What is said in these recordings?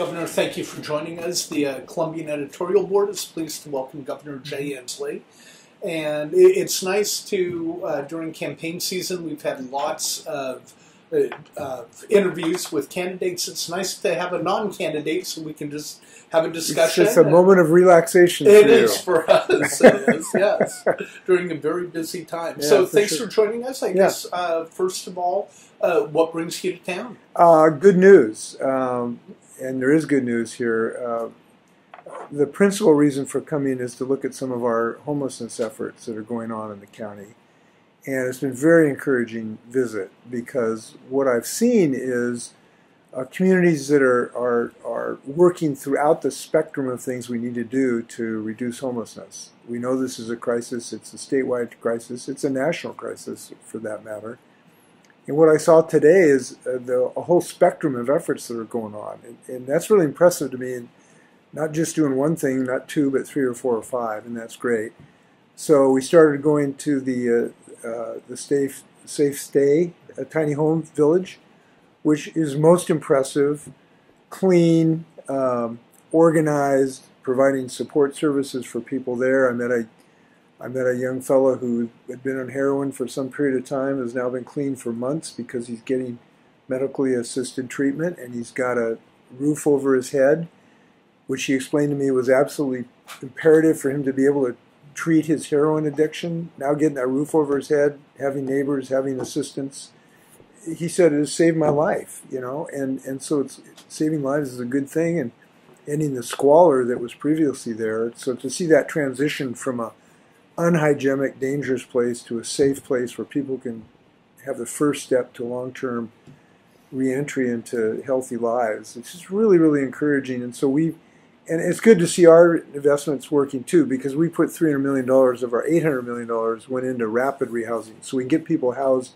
Governor, thank you for joining us. The uh, Columbian Editorial Board is pleased to welcome Governor Jay Inslee. And it, it's nice to, uh, during campaign season, we've had lots of, uh, interviews with candidates. It's nice to have a non candidate so we can just have a discussion. It's just a moment of relaxation It for is you. for us, is, yes, during a very busy time. Yeah, so for thanks sure. for joining us. I Yeah. guess, uh, first of all, uh, what brings you to town? Uh, good news, um, and there is good news here. Uh, the principal reason for coming is to look at some of our homelessness efforts that are going on in the county. And it's been a very encouraging visit because what I've seen is uh, communities that are, are, are working throughout the spectrum of things we need to do to reduce homelessness. We know this is a crisis, it's a statewide crisis, it's a national crisis for that matter. And what I saw today is uh, the, a whole spectrum of efforts that are going on. And, and that's really impressive to me. And not just doing one thing, not two, but three or four or five, and that's great. So we started going to the uh, uh, the safe safe stay, a tiny home village, which is most impressive, clean, um, organized, providing support services for people there. I met a I met a young fellow who had been on heroin for some period of time, has now been clean for months because he's getting medically assisted treatment and he's got a roof over his head, which he explained to me was absolutely imperative for him to be able to treat his heroin addiction. Now getting that roof over his head, having neighbors, having assistance. He said it has saved my life, you know, and, and so it's saving lives is a good thing and ending the squalor that was previously there. So to see that transition from a unhygienic, dangerous place to a safe place where people can have the first step to long-term reentry into healthy lives. It's just really, really encouraging. And so we, and it's good to see our investments working too, because we put $300 million of our $800 million went into rapid rehousing. So we can get people housed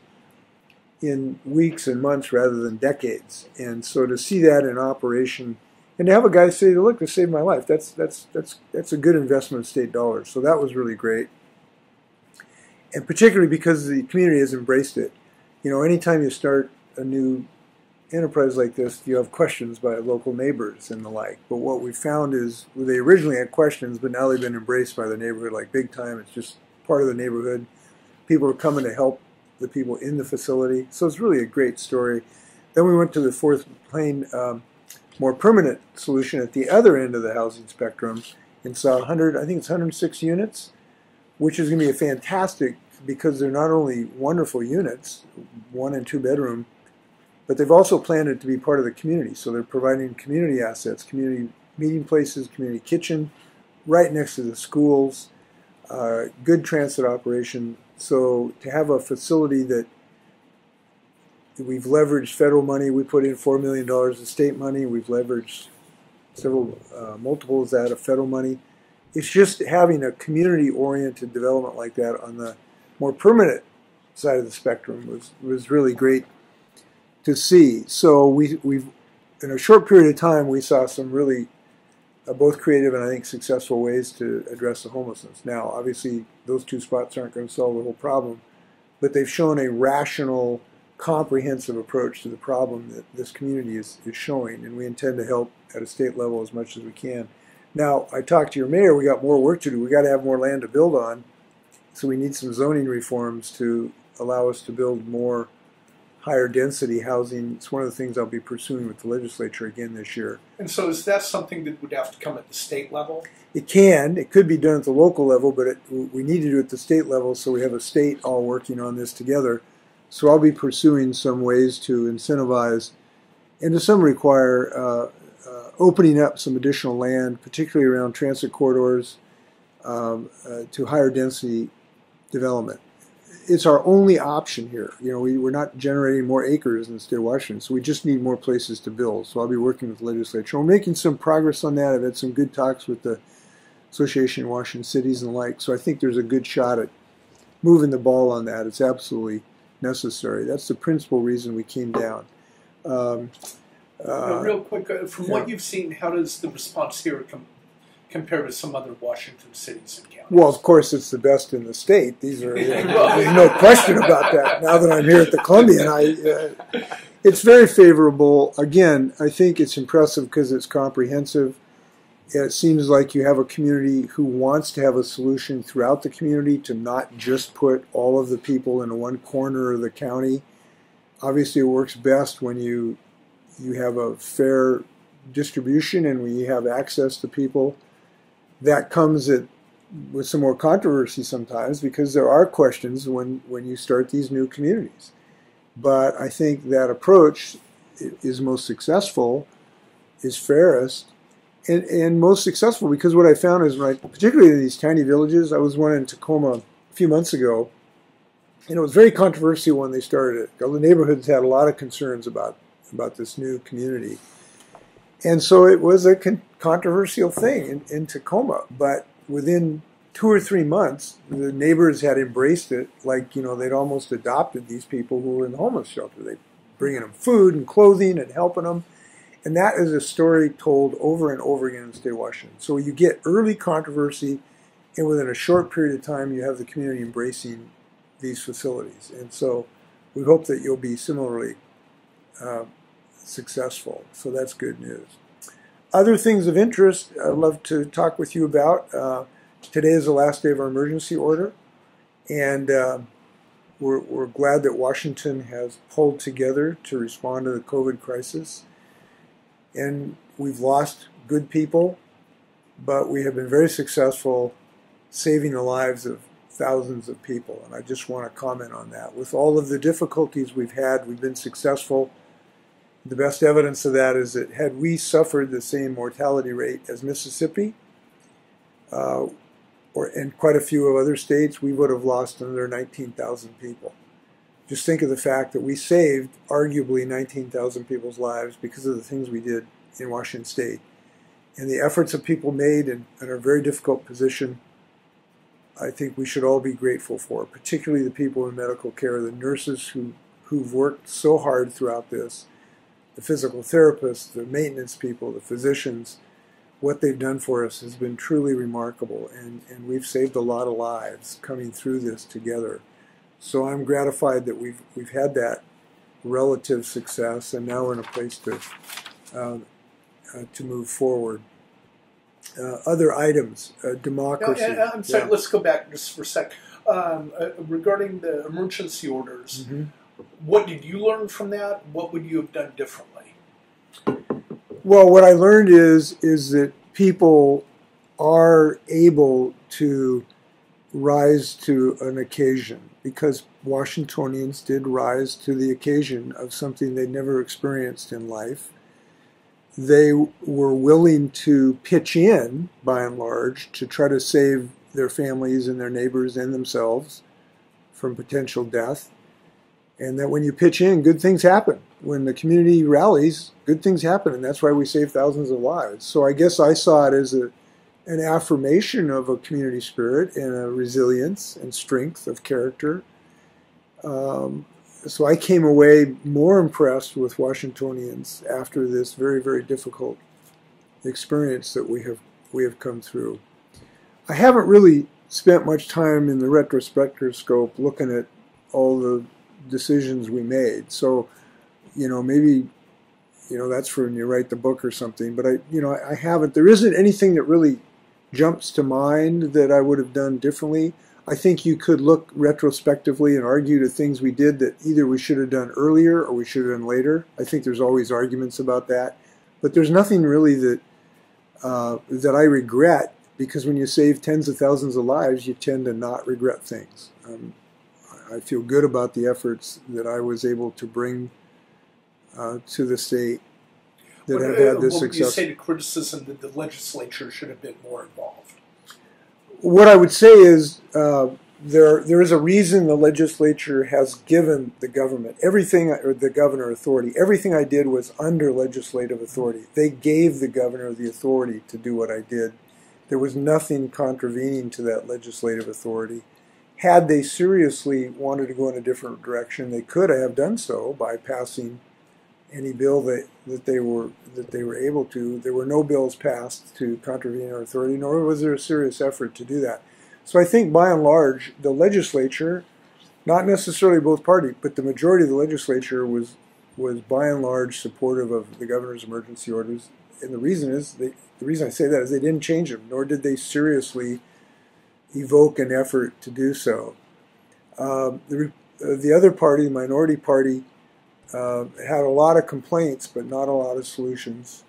in weeks and months rather than decades. And so to see that in operation and to have a guy say, look, this saved my life, that's, that's, that's, that's a good investment of state dollars. So that was really great. And particularly because the community has embraced it. You know, anytime you start a new enterprise like this, you have questions by local neighbors and the like. But what we found is well, they originally had questions, but now they've been embraced by the neighborhood like big time. It's just part of the neighborhood. People are coming to help the people in the facility. So it's really a great story. Then we went to the Fourth Plain, um, more permanent solution at the other end of the housing spectrum and saw 100, I think it's 106 units, which is going to be a fantastic because they're not only wonderful units, one and two bedroom, but they've also planned it to be part of the community. So they're providing community assets, community meeting places, community kitchen, right next to the schools, uh, good transit operation. So to have a facility that we've leveraged federal money, we put in four million dollars of state money. We've leveraged several uh, multiples that of federal money. It's just having a community-oriented development like that on the more permanent side of the spectrum was was really great to see. So we we've in a short period of time we saw some really uh, both creative and I think successful ways to address the homelessness. Now, obviously, those two spots aren't going to solve the whole problem, but they've shown a rational, comprehensive approach to the problem that this community is, is showing, and we intend to help at a state level as much as we can. Now, I talked to your mayor. We got more work to do. We got to have more land to build on, so we need some zoning reforms to allow us to build more higher density housing. It's one of the things I'll be pursuing with the legislature again this year. And so, is that something that would have to come at the state level? It can, it could be done at the local level, but it, we need to do it at the state level so we have a state all working on this together. So I'll be pursuing some ways to incentivize and to some require uh, uh, opening up some additional land, particularly around transit corridors, um, uh, to higher density development. It's our only option here. You know, we, we're not generating more acres in the state of Washington, so we just need more places to build. So I'll be working with the legislature. We're making some progress on that. I've had some good talks with the Association of Washington Cities and the like. So I think there's a good shot at moving the ball on that. It's absolutely necessary. That's the principal reason we came down. Um, Uh, real quick, uh, from yeah. what you've seen, how does the response here com- compare to some other Washington cities and counties? well, of course, it's the best in the state. These are there's no question about that. Now that I'm here at the Columbian, I uh, it's very favorable. Again, I think it's impressive because it's comprehensive. It seems like you have a community who wants to have a solution throughout the community to not just put all of the people in one corner of the county. Obviously, it works best when you you have a fair distribution and you have access to people. That comes at with some more controversy sometimes because there are questions when, when you start these new communities. But I think that approach is most successful, is fairest, and, and most successful because what I found is, right, particularly in these tiny villages, I was one in Tacoma a few months ago, and it was very controversial when they started it. The neighborhoods had a lot of concerns about, about this new community. And so it was a con controversial thing in, in Tacoma, but within two or three months, the neighbors had embraced it like, you know, they'd almost adopted these people who were in the homeless shelter. They bringing them food and clothing and helping them. And that is a story told over and over again in state of Washington. So you get early controversy, and within a short period of time, you have the community embracing these facilities. And so we hope that you'll be similarly uh, successful. So that's good news. Other things of interest I'd love to talk with you about. Uh, today is the last day of our emergency order, and uh, we're, we're glad that Washington has pulled together to respond to the COVID crisis. And we've lost good people, but we have been very successful saving the lives of thousands of people. And I just want to comment on that. With all of the difficulties we've had, we've been successful the best evidence of that is that had we suffered the same mortality rate as Mississippi, uh, or in quite a few of other states, we would have lost another 19,000 people. Just think of the fact that we saved arguably 19,000 people's lives because of the things we did in Washington State. And the efforts that people made in, in a very difficult position, I think we should all be grateful for, particularly the people in medical care, the nurses who, who've worked so hard throughout this the physical therapists, the maintenance people, the physicians, what they've done for us has been truly remarkable, and, and we've saved a lot of lives coming through this together. So I'm gratified that we've we've had that relative success, and now we're in a place to uh, uh, to move forward. Uh, other items, uh, democracy. No, I'm sorry. Yeah. Let's go back just for a sec. Um, uh, regarding the emergency orders. Mm-hmm what did you learn from that? What would you have done differently? Well, what I learned is is that people are able to rise to an occasion because Washingtonians did rise to the occasion of something they'd never experienced in life. They were willing to pitch in, by and large, to try to save their families and their neighbors and themselves from potential death and that when you pitch in, good things happen. When the community rallies, good things happen, and that's why we save thousands of lives. So I guess I saw it as a, an affirmation of a community spirit and a resilience and strength of character. Um, so I came away more impressed with Washingtonians after this very, very difficult experience that we have we have come through. I haven't really spent much time in the retrospectoscope looking at all the decisions we made. So, you know, maybe, you know, that's for when you write the book or something. But I, you know, I haven't. There isn't anything that really jumps to mind that I would have done differently. I think you could look retrospectively and argue to things we did that either we should have done earlier or we should have done later. I think there's always arguments about that, but there's nothing really that uh, that I regret because when you save tens of thousands of lives, you tend to not regret things. Um, I feel good about the efforts that I was able to bring uh, to the state that have had this success. You say the criticism that the legislature should have been more involved. What I would say is uh, there there is a reason the legislature has given the government everything or the governor authority. Everything I did was under legislative authority. They gave the governor the authority to do what I did. There was nothing contravening to that legislative authority had they seriously wanted to go in a different direction, they could have done so by passing any bill that, that they were that they were able to. There were no bills passed to contravene our authority, nor was there a serious effort to do that. So I think by and large, the legislature, not necessarily both parties, but the majority of the legislature was was by and large supportive of the governor's emergency orders. And the reason is they, the reason I say that is they didn't change them, nor did they seriously evoke an effort to do so. Um, the, uh, the other party, the minority party, uh, had a lot of complaints, but not a lot of solutions,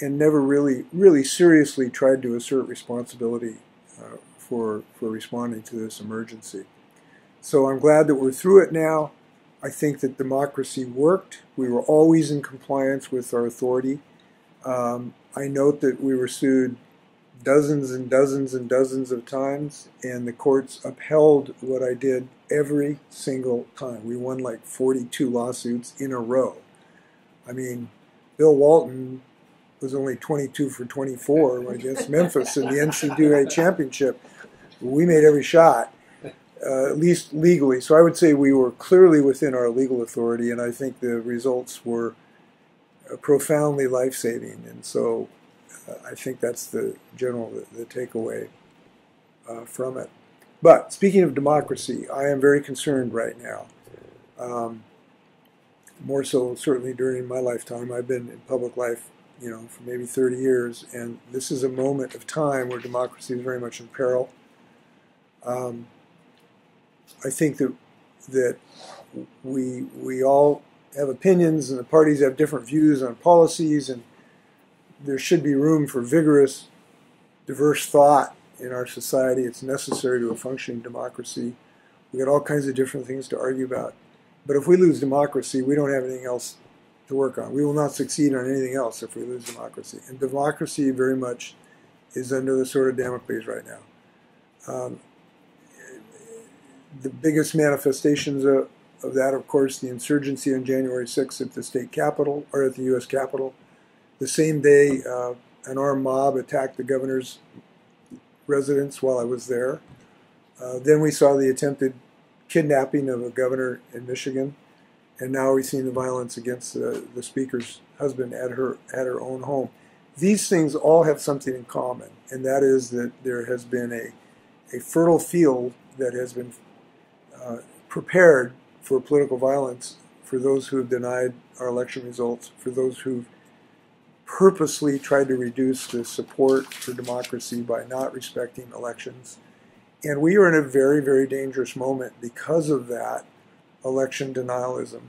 and never really, really seriously tried to assert responsibility uh, for for responding to this emergency. So I'm glad that we're through it now. I think that democracy worked. We were always in compliance with our authority. Um, I note that we were sued dozens and dozens and dozens of times, and the courts upheld what I did every single time. We won like 42 lawsuits in a row. I mean, Bill Walton was only 22 for 24 against Memphis in the NCAA championship. We made every shot, uh, at least legally. So I would say we were clearly within our legal authority, and I think the results were uh, profoundly life saving. And so I think that's the general the, the takeaway uh, from it. But speaking of democracy, I am very concerned right now. Um, more so, certainly during my lifetime. I've been in public life, you know, for maybe 30 years, and this is a moment of time where democracy is very much in peril. Um, I think that that we we all have opinions, and the parties have different views on policies, and there should be room for vigorous, diverse thought in our society. It's necessary to a functioning democracy. We've got all kinds of different things to argue about. But if we lose democracy, we don't have anything else to work on. We will not succeed on anything else if we lose democracy. And democracy very much is under the sword of Damocles right now. Um, the biggest manifestations of, of that, of course, the insurgency on January 6th at the state capitol, or at the U.S. Capitol. The same day, uh, an armed mob attacked the governor's residence while I was there. Uh, then we saw the attempted kidnapping of a governor in Michigan, and now we've seen the violence against uh, the speaker's husband at her at her own home. These things all have something in common, and that is that there has been a a fertile field that has been uh, prepared for political violence for those who have denied our election results, for those who've purposely tried to reduce the support for democracy by not respecting elections. And we are in a very, very dangerous moment because of that election denialism.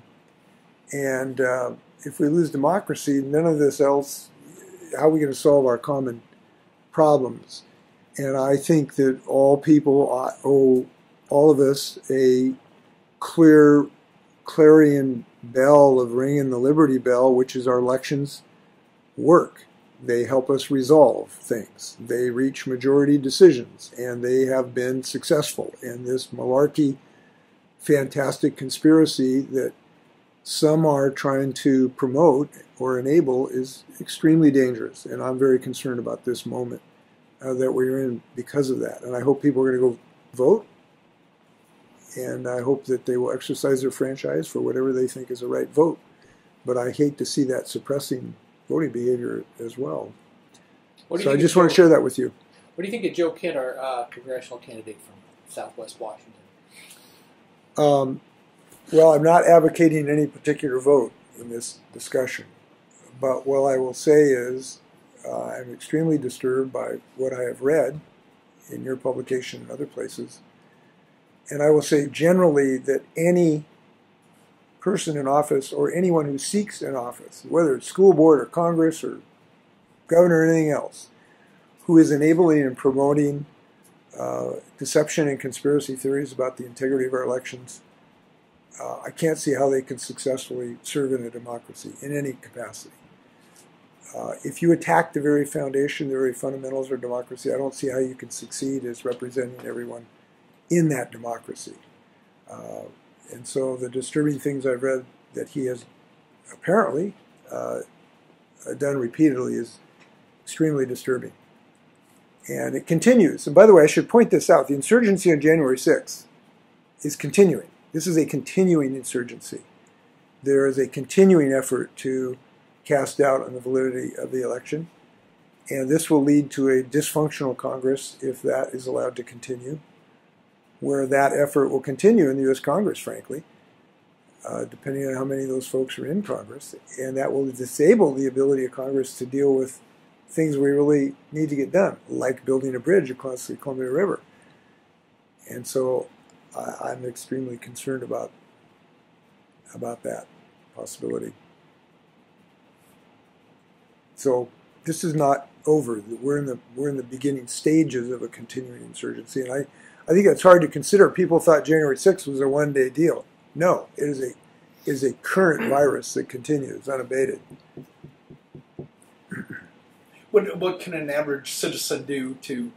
And uh, if we lose democracy, none of this else, how are we going to solve our common problems? And I think that all people owe all of us a clear clarion bell of ringing the liberty bell, which is our elections work. They help us resolve things. They reach majority decisions, and they have been successful. And this malarkey, fantastic conspiracy that some are trying to promote or enable is extremely dangerous. And I'm very concerned about this moment uh, that we're in because of that. And I hope people are going to go vote. And I hope that they will exercise their franchise for whatever they think is a right vote. But I hate to see that suppressing voting behavior as well. So I just want to share that with you. What do you think of Joe Kent, our uh, congressional candidate from Southwest Washington? Um, well, I'm not advocating any particular vote in this discussion, but what I will say is uh, I'm extremely disturbed by what I have read in your publication and other places. And I will say generally that any person in office or anyone who seeks an office, whether it's school board or Congress or governor or anything else, who is enabling and promoting uh, deception and conspiracy theories about the integrity of our elections, uh, I can't see how they can successfully serve in a democracy in any capacity. Uh, if you attack the very foundation, the very fundamentals of democracy, I don't see how you can succeed as representing everyone in that democracy. And so the disturbing things I've read that he has apparently uh, done repeatedly is extremely disturbing. And it continues. And by the way, I should point this out. The insurgency on January 6th is continuing. This is a continuing insurgency. There is a continuing effort to cast doubt on the validity of the election. And this will lead to a dysfunctional Congress if that is allowed to continue where that effort will continue in the U.S. Congress, frankly. uh, depending on how many of those folks are in Congress, and that will disable the ability of Congress to deal with things we really need to get done, like building a bridge across the Columbia River. And so I, I'm extremely concerned about about that possibility. So this is not over. We're in the we're in the beginning stages of a continuing insurgency, and I, I think it's hard to consider. People thought January 6th was a one day deal. No, it is a is a current virus that continues unabated. What, what can an average citizen do to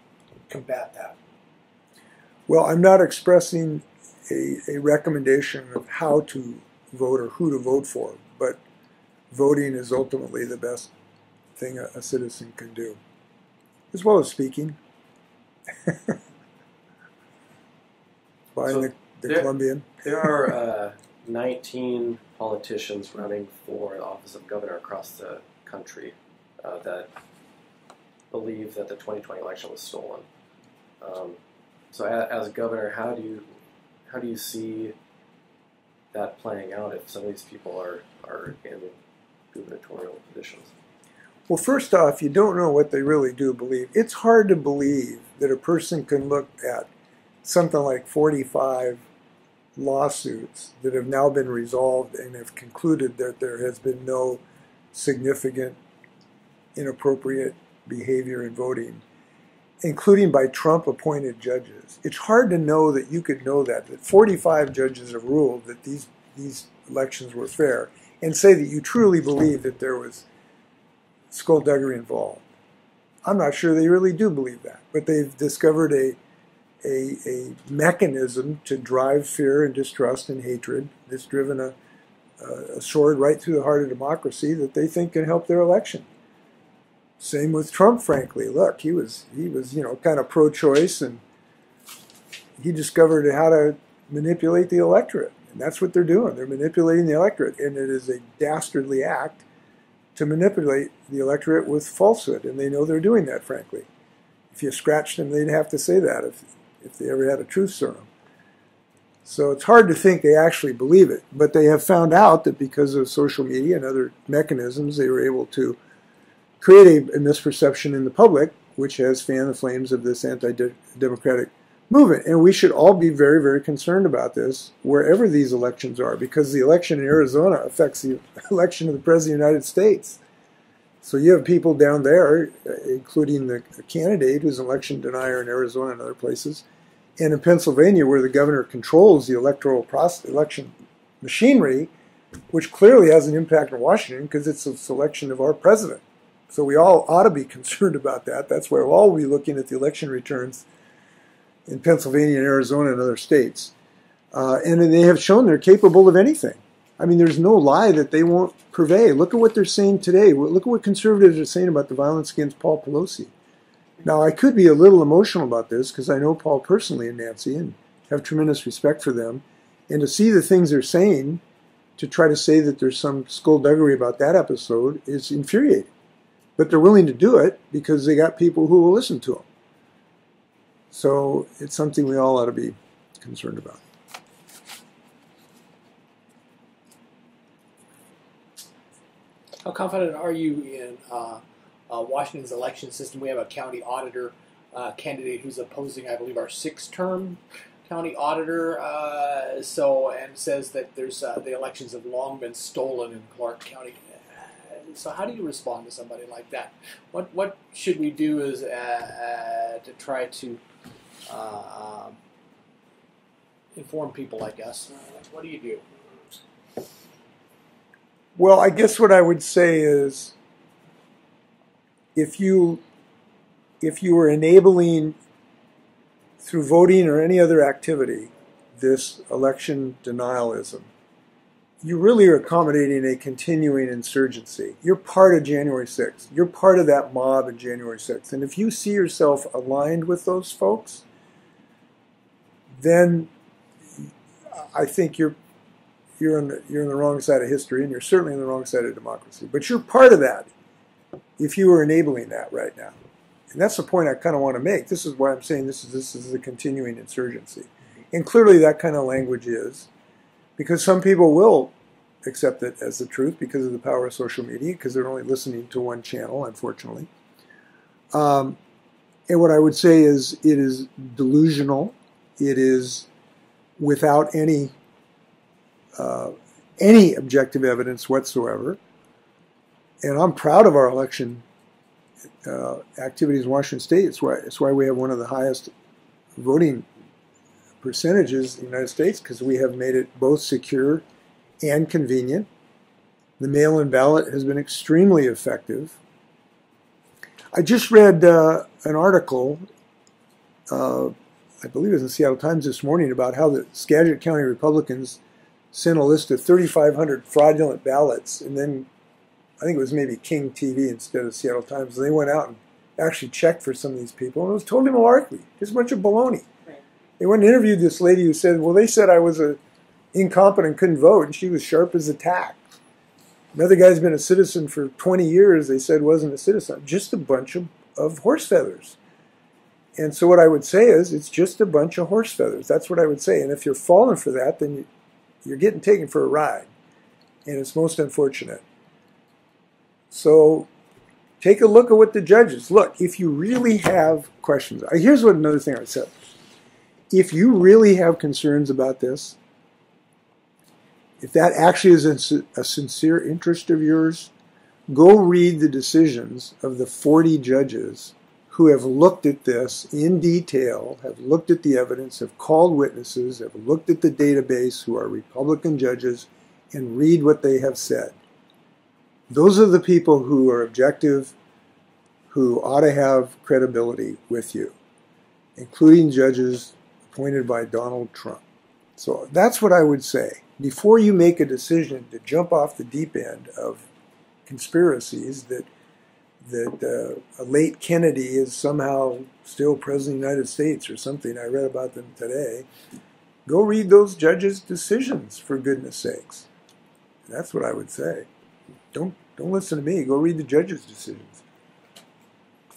combat that? Well, I'm not expressing a, a recommendation of how to vote or who to vote for, but voting is ultimately the best thing a, a citizen can do, as well as speaking. Buying So the, the there- Columbian. There are uh, 19 politicians running for the office of governor across the country uh, that believe that the 2020 election was stolen. Um, so, a- as governor, how do you how do you see that playing out if some of these people are are in gubernatorial positions? Well, first off, you don't know what they really do believe. It's hard to believe that a person can look at something like 45 lawsuits that have now been resolved and have concluded that there has been no significant inappropriate behavior in voting, including by Trump appointed judges. It's hard to know that you could know that, that 45 judges have ruled that these, these elections were fair, and say that you truly believe that there was skullduggery involved. I'm not sure they really do believe that, but they've discovered a, a, a mechanism to drive fear and distrust and hatred that's driven a, a sword right through the heart of democracy that they think can help their election. Same with Trump, frankly. Look, he was he was you know kind of pro-choice, and he discovered how to manipulate the electorate, and that's what they're doing. They're manipulating the electorate, and it is a dastardly act to manipulate the electorate with falsehood, and they know they're doing that. Frankly, if you scratched them, they'd have to say that if if they ever had a truth serum. So it's hard to think they actually believe it, but they have found out that because of social media and other mechanisms, they were able to create a, a misperception in the public, which has fanned the flames of this anti-democratic movement. And we should all be very, very concerned about this wherever these elections are, because the election in Arizona affects the election of the President of the United States. So you have people down there, including the candidate who's an election denier in Arizona and other places, and in Pennsylvania, where the governor controls the electoral process, election machinery, which clearly has an impact on Washington because it's a selection of our president. So we all ought to be concerned about that. That's why we'll all be looking at the election returns in Pennsylvania and Arizona and other states. Uh, and they have shown they're capable of anything. I mean, there's no lie that they won't purvey. Look at what they're saying today. Look at what conservatives are saying about the violence against Paul Pelosi. Now, I could be a little emotional about this because I know Paul personally and Nancy and have tremendous respect for them. And to see the things they're saying, to try to say that there's some skullduggery about that episode is infuriating. But they're willing to do it because they got people who will listen to them. So it's something we all ought to be concerned about. How confident are you in uh, uh, Washington's election system? We have a county auditor uh, candidate who's opposing, I believe, our six-term county auditor. Uh, so and says that there's uh, the elections have long been stolen in Clark County. Uh, So how do you respond to somebody like that? What what should we do is uh, to try to um, inform people like us? What do you do? Well, I guess what I would say is if you if you were enabling through voting or any other activity this election denialism, you really are accommodating a continuing insurgency. You're part of January 6th. You're part of that mob on January 6th. And if you see yourself aligned with those folks, then I think you're you're on the, you're on the wrong side of history, and you're certainly on the wrong side of democracy. But you're part of that if you are enabling that right now, and that's the point I kind of want to make. This is why I'm saying this is this is a continuing insurgency, and clearly that kind of language is. because some people will accept it as the truth because of the power of social media, because they're only listening to one channel, unfortunately. Um, and what I would say is it is delusional. It is without any uh, any objective evidence whatsoever. And I'm proud of our election uh, activities in Washington State. It's why, it's why we have one of the highest voting percentages in the United States because we have made it both secure and convenient. The mail in ballot has been extremely effective. I just read uh, an article, uh, I believe it was in the Seattle Times this morning, about how the Skagit County Republicans sent a list of 3,500 fraudulent ballots, and then I think it was maybe King TV instead of Seattle Times. And they went out and actually checked for some of these people, and it was totally malarkey, just a bunch of baloney. Right. They went and interviewed this lady who said, "Well, they said I was a incompetent, couldn't vote," and she was sharp as a tack. Another guy's been a citizen for 20 years. They said wasn't a citizen. Just a bunch of, of horse feathers. And so what I would say is, it's just a bunch of horse feathers. That's what I would say. And if you're falling for that, then you, you're getting taken for a ride. And it's most unfortunate. So take a look at what the judges look. If you really have questions, uh, here's what another thing I say. If you really have concerns about this, if that actually is a sincere interest of yours, go read the decisions of the 40 judges who have looked at this in detail, have looked at the evidence, have called witnesses, have looked at the database, who are Republican judges, and read what they have said. Those are the people who are objective, who ought to have credibility with you, including judges appointed by Donald Trump. So that's what I would say. Before you make a decision to jump off the deep end of conspiracies that that uh, a late Kennedy is somehow still president of the United States or something. I read about them today. Go read those judges' decisions, for goodness sakes. That's what I would say. Don't don't listen to me. Go read the judges' decisions.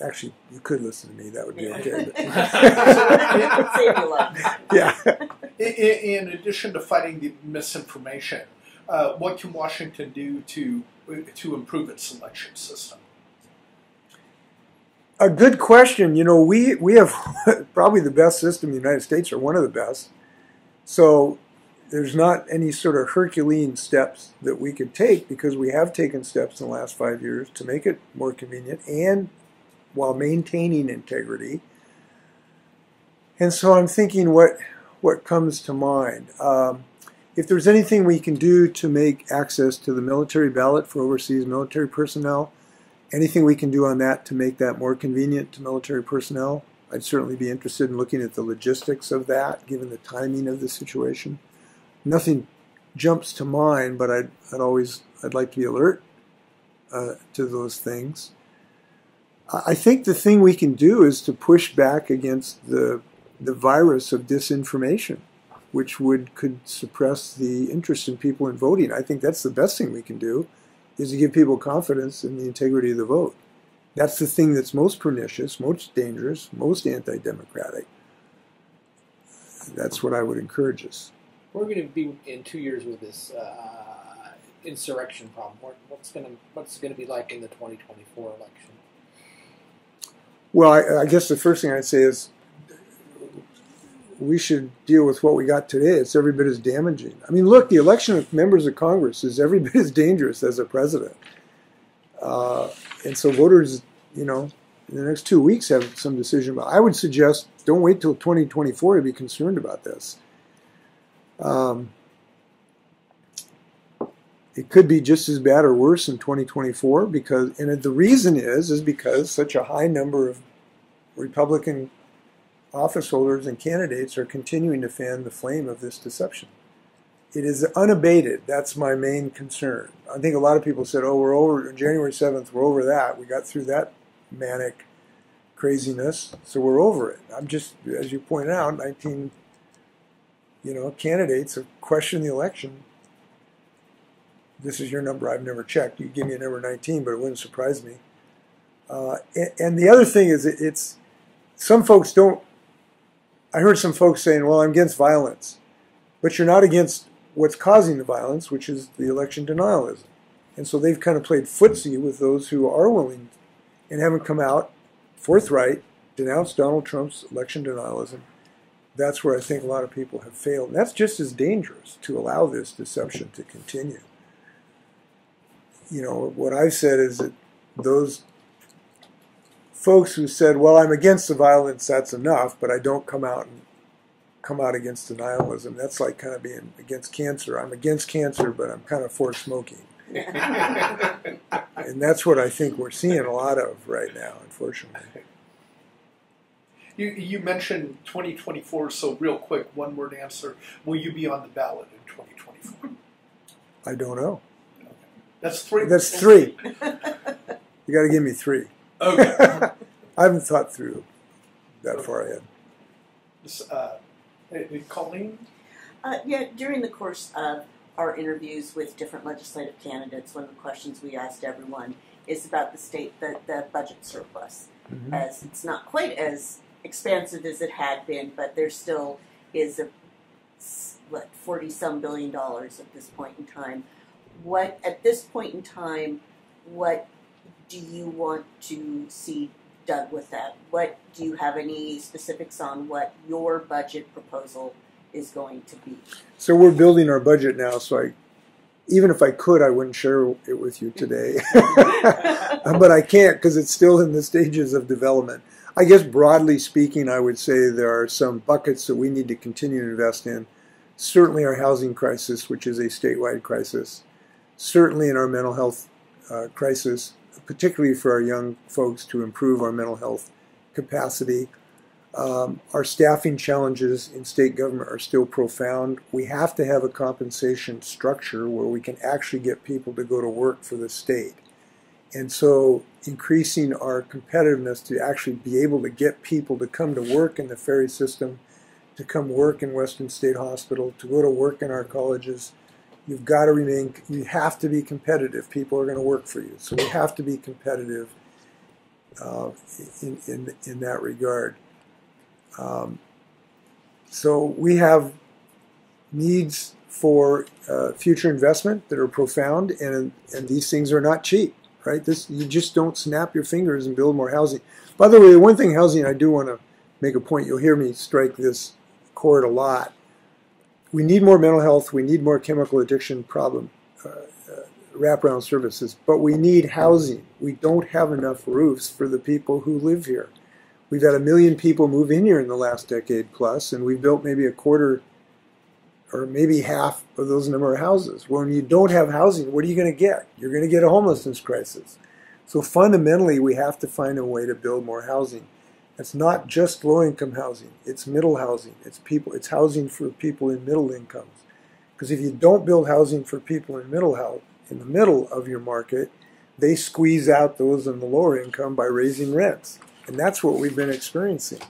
Actually, you could listen to me. That would be okay. Save yeah. In, in addition to fighting the misinformation, uh, what can Washington do to to improve its election system? A good question. You know, we we have probably the best system in the United States, or one of the best. So there's not any sort of Herculean steps that we could take because we have taken steps in the last five years to make it more convenient and while maintaining integrity. And so I'm thinking what what comes to mind. Um, if there's anything we can do to make access to the military ballot for overseas military personnel, anything we can do on that to make that more convenient to military personnel, I'd certainly be interested in looking at the logistics of that, given the timing of the situation. Nothing jumps to mind, but I'd, I'd always I'd like to be alert uh, to those things. I think the thing we can do is to push back against the the virus of disinformation which would could suppress the interest in people in voting. I think that's the best thing we can do, is to give people confidence in the integrity of the vote. That's the thing that's most pernicious, most dangerous, most anti-democratic. That's what I would encourage us. We're going to be in two years with this uh, insurrection problem. What's going to what's going to be like in the 2024 election? Well, I, I guess the first thing I'd say is we should deal with what we got today. It's every bit as damaging. I mean, look, the election of members of Congress is every bit as dangerous as a president. Uh, and so voters, you know, in the next two weeks have some decision But I would suggest don't wait till 2024 to be concerned about this. Um, it could be just as bad or worse in 2024 because, and the reason is, is because such a high number of Republican office holders and candidates are continuing to fan the flame of this deception. It is unabated. That's my main concern. I think a lot of people said, oh, we're over, January 7th, we're over that. We got through that manic craziness, so we're over it. I'm just, as you pointed out, 19, you know, candidates have questioned the election. This is your number. I've never checked. You give me a number 19, but it wouldn't surprise me. Uh, and, and the other thing is, it's some folks don't I heard some folks saying, well, I'm against violence. But you're not against what's causing the violence, which is the election denialism. And so they've kind of played footsie with those who are willing and haven't come out forthright, denounced Donald Trump's election denialism. That's where I think a lot of people have failed. And that's just as dangerous to allow this deception to continue. You know, what I've said is that those folks who said, well, I'm against the violence, that's enough, but I don't come out and come out against denialism. That's like kind of being against cancer. I'm against cancer, but I'm kind of for smoking. And that's what I think we're seeing a lot of right now, unfortunately. You, you mentioned 2024, so real quick, one word answer. Will you be on the ballot in 2024? I don't know. That's three. That's three. You got to give me three. Okay. I haven't thought through that far ahead. This, uh, Colleen? Uh, yeah, during the course of our interviews with different legislative candidates, one of the questions we asked everyone is about the state, the, the budget surplus. Mhm. As it's not quite as expansive as it had been, but there still is a what forty some billion dollars at this point in time. What at this point in time, what do you want to see done with that? What do you have any specifics on what your budget proposal is going to be? So we're building our budget now. So I, even if I could, I wouldn't share it with you today. but I can't because it's still in the stages of development. I guess broadly speaking, I would say there are some buckets that we need to continue to invest in. Certainly, our housing crisis, which is a statewide crisis. Certainly, in our mental health uh, crisis, particularly for our young folks to improve our mental health capacity. Um, our staffing challenges in state government are still profound. We have to have a compensation structure where we can actually get people to go to work for the state. And so, increasing our competitiveness to actually be able to get people to come to work in the ferry system, to come work in Western State Hospital, to go to work in our colleges, you've got to remain, you have to be competitive. People are going to work for you. So, we have to be competitive uh, in, in, in that regard. Um, so we have needs for uh, future investment that are profound, and and these things are not cheap, right? This you just don't snap your fingers and build more housing. By the way, the one thing housing I do want to make a point. You'll hear me strike this chord a lot. We need more mental health. We need more chemical addiction problem uh, uh, wraparound services, but we need housing. We don't have enough roofs for the people who live here. We've had a million people move in here in the last decade plus, and we've built maybe a quarter or maybe half of those number of houses. When you don't have housing, what are you going to get? You're going to get a homelessness crisis. So fundamentally, we have to find a way to build more housing. It's not just low-income housing; it's middle housing. It's people. It's housing for people in middle incomes. Because if you don't build housing for people in middle health, in the middle of your market, they squeeze out those in the lower income by raising rents. And that's what we've been experiencing.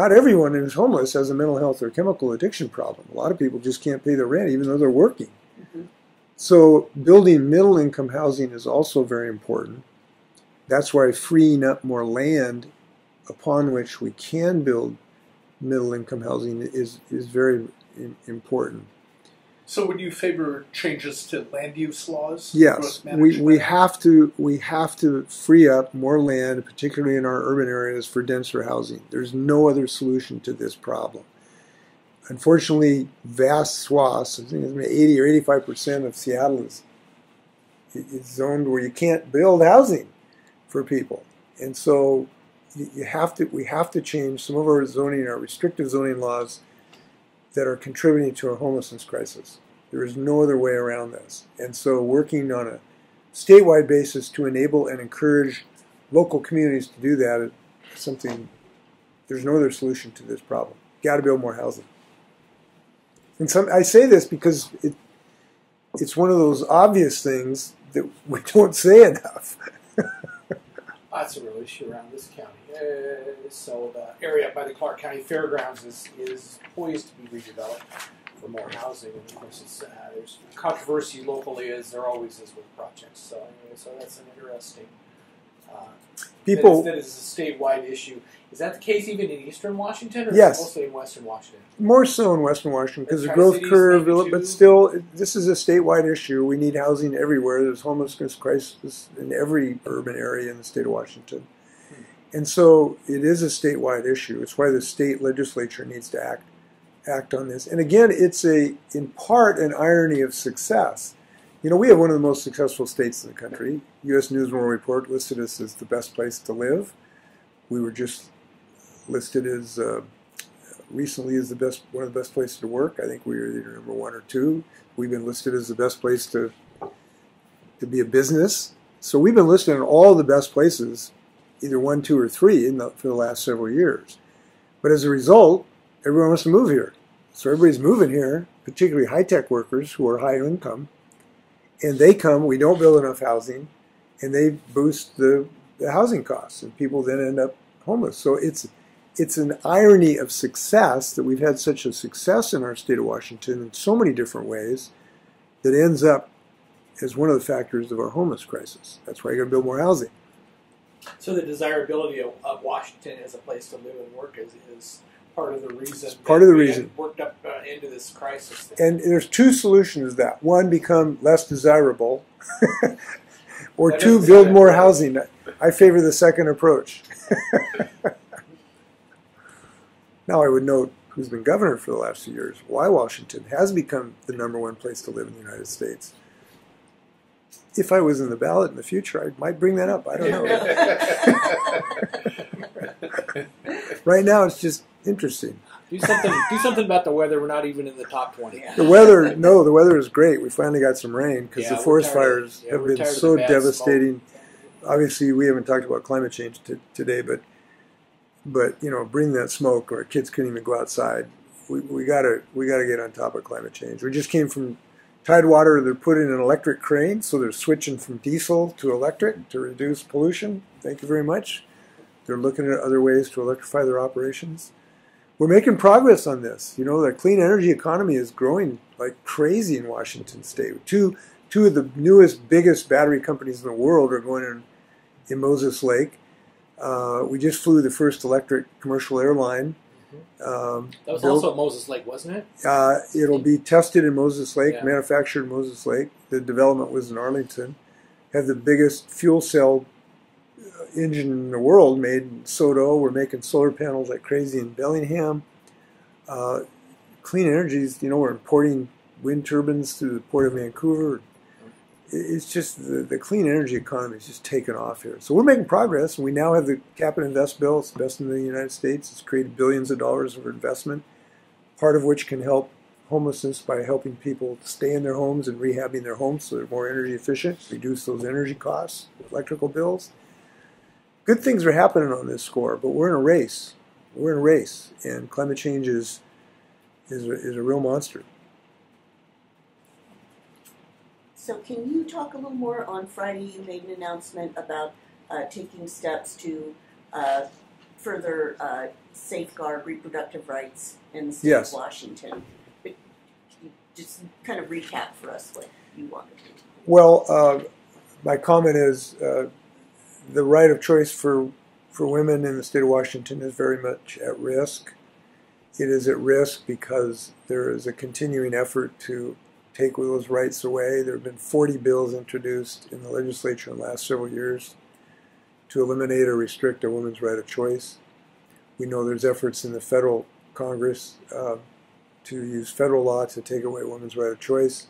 Not everyone who's homeless has a mental health or chemical addiction problem. A lot of people just can't pay their rent even though they're working. Mhm. So building middle income housing is also very important. That's why freeing up more land upon which we can build middle income housing is, is very important. So would you favor changes to land use laws? Yes, we, we have to we have to free up more land, particularly in our urban areas, for denser housing. There's no other solution to this problem. Unfortunately, vast swaths, I think it's 80 or 85 percent of Seattle is is zoned where you can't build housing for people, and so you, you have to we have to change some of our zoning, our restrictive zoning laws that are contributing to our homelessness crisis. There is no other way around this. And so, working on a statewide basis to enable and encourage local communities to do that is something, there's no other solution to this problem. Got to build more housing. And some, I say this because it, it's one of those obvious things that we don't say enough. That's a real issue around this county. Uh, so the area by the Clark County Fairgrounds is, is poised to be redeveloped for more housing. And of course, it's, uh, there's controversy locally, as there always is with projects. So anyway, so that's an interesting. Uh, people that is, that is a statewide issue. Is that the case even in eastern Washington, or Yes. in western Washington? more so in Western Washington because the growth curve, but still, this is a statewide issue. We need housing everywhere. There's homelessness crisis in every urban area in the state of Washington. Hmm. And so it is a statewide issue. It's why the state legislature needs to act act on this. And again, it's a in part an irony of success. You know, we have one of the most successful states in the country. U.S. News and World Report listed us as the best place to live. We were just listed as uh, recently as the best one of the best places to work. I think we were either number one or two. We've been listed as the best place to to be a business. So we've been listed in all the best places, either one, two, or three, in the, for the last several years. But as a result, everyone wants to move here. So everybody's moving here, particularly high tech workers who are high income, and they come. We don't build enough housing, and they boost the, the housing costs, and people then end up homeless. So it's it's an irony of success that we've had such a success in our state of Washington in so many different ways that ends up as one of the factors of our homeless crisis. That's why you got to build more housing. So the desirability of, of Washington as a place to live and work is, is part of the reason. part of the reason. Worked up uh, into this crisis. Thing. And there's two solutions to that. One, become less desirable, or That two, build more housing. I favor the second approach. now, I would note who's been governor for the last few years, why Washington has become the number one place to live in the United States. If I was in the ballot in the future, I might bring that up. I don't know. right now, it's just interesting. do something. do something about the weather. We're not even in the top twenty. The weather, no, the weather is great. We finally got some rain because Yeah, the forest tired of- fires yeah, have been tired of the so bad devastating. Obviously, we haven't talked about climate change t- today, but but you know, bring that smoke, or kids couldn't even go outside. We, we gotta we gotta get on top of climate change. We just came from Tidewater. They're putting an electric crane, so they're switching from diesel to electric to reduce pollution. Thank you very much. They're looking at other ways to electrify their operations we're making progress on this. You know, the clean energy economy is growing like crazy in Washington State. Two two of the newest, biggest battery companies in the world are going in in Moses Lake. Uh, we just flew the first electric commercial airline. Um, That was built- also at Moses Lake, wasn't it? uh, it'll be tested in Moses Lake, Yeah. manufactured in Moses Lake. The development was in Arlington. Have the biggest fuel cell uh, engine in the world made in Soto. We're making solar panels like crazy in Bellingham. Uh, clean energies, you know, we're importing wind turbines through the port of Vancouver. It- It's just the, the clean energy economy is just taken off here. So we're making progress. We now have the Cap and Invest bill. It's the best in the United States. It's created billions of dollars of investment part of which can help homelessness by helping people stay in their homes and rehabbing their homes so they're more energy efficient, reduce those energy costs, electrical bills. Good things are happening on this score, but we're in a race. We're in a race, and climate change is is a, is a real monster. So can you talk a little more on Friday? You made an announcement about uh, taking steps to uh, further uh, safeguard reproductive rights in the state Yes. of Washington. But can you just kind of recap for us what you wanted to do. Well, uh, my comment is uh, the right of choice for for women in the state of Washington is very much at risk. It is at risk because there is a continuing effort to take those rights away. There have been 40 bills introduced in the legislature in the last several years to eliminate or restrict a woman's right of choice. We know there's efforts in the federal Congress uh, to use federal law to take away a woman's right of choice.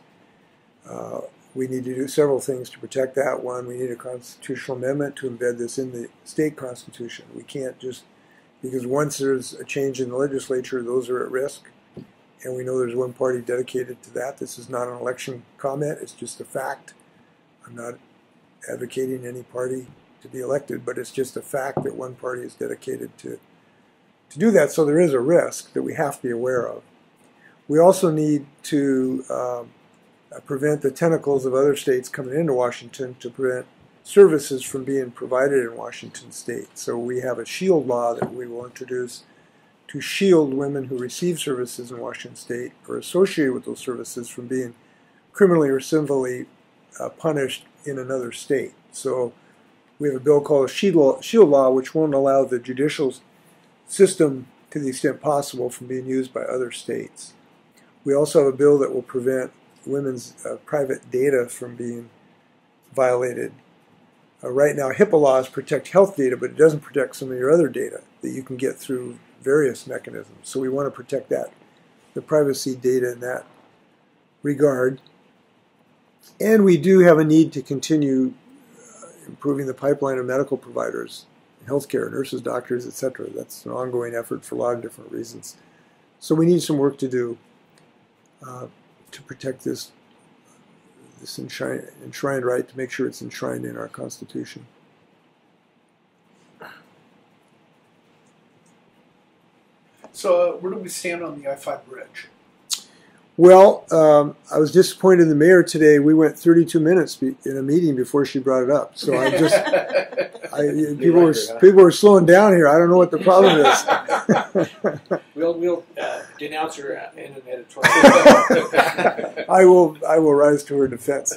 Uh, we need to do several things to protect that. One, we need a constitutional amendment to embed this in the state constitution. We can't just, because once there's a change in the legislature, those are at risk. And we know there's one party dedicated to that. This is not an election comment, it's just a fact. I'm not advocating any party to be elected, but it's just a fact that one party is dedicated to, to do that. So there is a risk that we have to be aware of. We also need to um, prevent the tentacles of other states coming into Washington to prevent services from being provided in Washington state. So we have a shield law that we will introduce to shield women who receive services in Washington state or associated with those services from being criminally or civilly uh, punished in another state. So we have a bill called Shield Law, Shield Law, which won't allow the judicial system, to the extent possible, from being used by other states. We also have a bill that will prevent women's uh, private data from being violated. Uh, right now, HIPAA laws protect health data, but it doesn't protect some of your other data that you can get through various mechanisms. So we want to protect that, the privacy data in that regard. And we do have a need to continue uh, improving the pipeline of medical providers, healthcare, nurses, doctors, etc. That's an ongoing effort for a lot of different reasons. So we need some work to do uh, to protect this this enshrined, enshrined right, to make sure it's enshrined in our Constitution. So, uh, where do we stand on the I 5 bridge? Well, um, I was disappointed in the mayor today. We went 32 minutes be- in a meeting before she brought it up. So I just, I, people were people were slowing down here. I don't know what the problem is. We'll we'll uh, denounce her in an editorial. I will I will rise to her defense.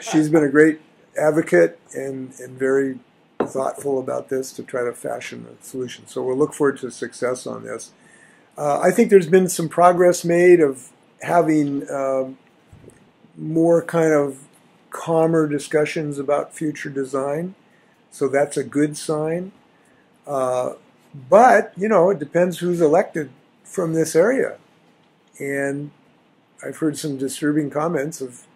She's been a great advocate and and very thoughtful about this to try to fashion a solution. So we'll look forward to success on this. Uh, I think there's been some progress made of having um, more kind of calmer discussions about future design. So that's a good sign. Uh, but, you know, it depends who's elected from this area. And I've heard some disturbing comments of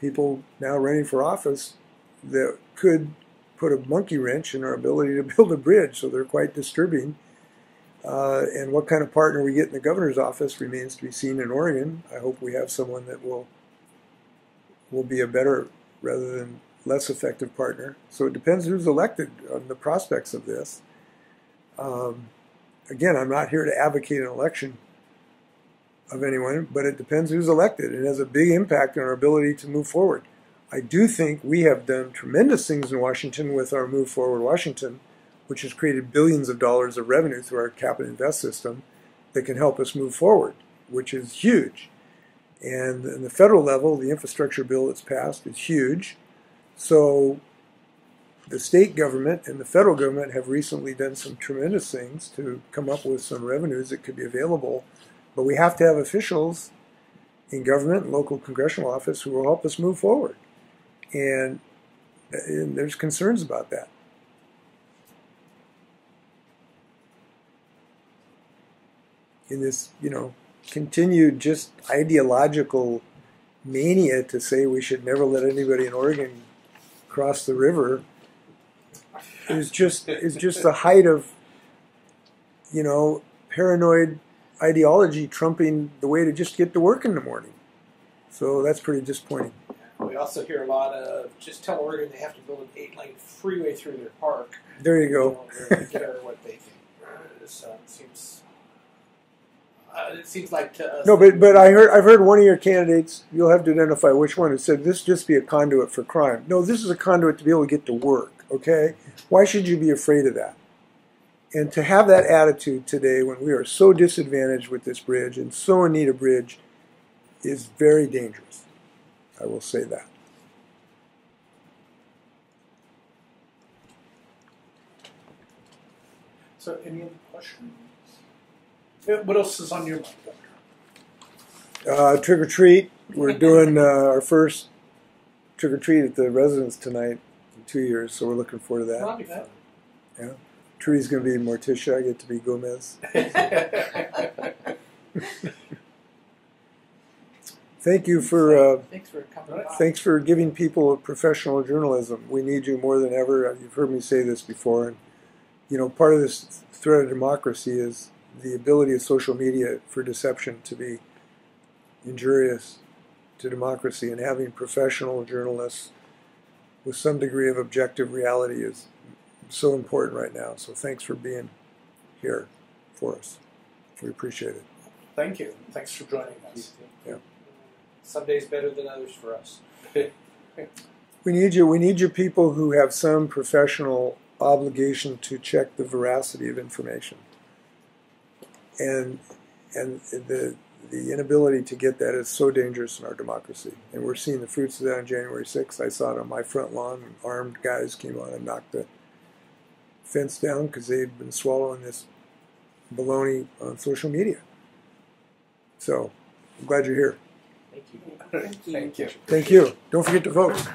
people now running for office that could put a monkey wrench in our ability to build a bridge. So they're quite disturbing. Uh, and what kind of partner we get in the governor's office remains to be seen in Oregon. I hope we have someone that will will be a better rather than less effective partner. So it depends who's elected on the prospects of this. Um, again, I'm not here to advocate an election of anyone, but it depends who's elected. It has a big impact on our ability to move forward. I do think we have done tremendous things in Washington with our Move Forward Washington which has created billions of dollars of revenue through our cap and invest system that can help us move forward, which is huge. And in the federal level, the infrastructure bill that's passed is huge. So the state government and the federal government have recently done some tremendous things to come up with some revenues that could be available. But we have to have officials in government and local congressional office who will help us move forward. And, and there's concerns about that. In this, you know, continued just ideological mania to say we should never let anybody in Oregon cross the river is just is just the height of you know paranoid ideology trumping the way to just get to work in the morning. So that's pretty disappointing. we also hear a lot of just tell Oregon they have to build an eight-lane freeway through their park. There you go. You know, what they think. This uh, seems. Uh, it seems like to us. No, but but I heard I've heard one of your candidates. You'll have to identify which one. Who said this just be a conduit for crime. No, this is a conduit to be able to get to work. Okay, why should you be afraid of that? And to have that attitude today, when we are so disadvantaged with this bridge and so in need of bridge, is very dangerous. I will say that. So, any other questions? Yeah, What else is on your mind, Governor? Uh, trick or treat. We're doing uh, our first trick or treat at the residence tonight in two years, so we're looking forward to that. That'll be fun. Trudi's going to be Morticia. I get to be Gomez. Thank you for uh, Thanks for coming thanks for giving people professional journalism. We need you more than ever. You've heard me say this before, and you know part of this threat of democracy is the ability of social media for deception to be injurious to democracy, and having professional journalists with some degree of objective reality is so important right now. So thanks for being here for us. We appreciate it. Thank you. Thanks for joining us. Yeah. Some days better than others for us. We need you. We need you people who have some professional obligation to check the veracity of information. And and the the inability to get that is so dangerous in our democracy. And we're seeing the fruits of that on January 6th. I saw it on my front lawn. Armed guys came on and knocked the fence down because they'd been swallowing this baloney on social media. So I'm glad you're here. Thank you. Thank you. Thank you. Thank you. Don't forget to vote.